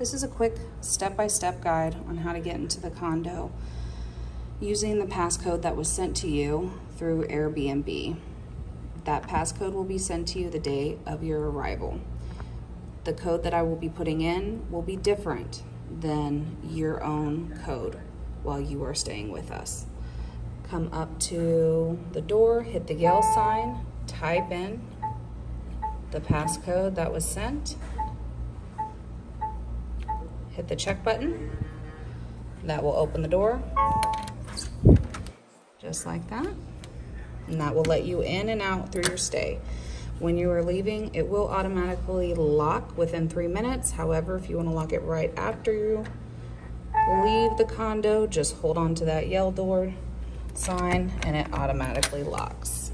This is a quick step-by-step guide on how to get into the condo using the passcode that was sent to you through Airbnb. That passcode will be sent to you the day of your arrival. The code that I will be putting in will be different than your own code while you are staying with us. Come up to the door, hit the Yale sign, type in the passcode that was sent, hit the check button. That will open the door, just like that. And that will let you in and out through your stay. When you are leaving, it will automatically lock within three minutes. However, if you wanna lock it right after you leave the condo, just hold on to that Yale door sign and it automatically locks.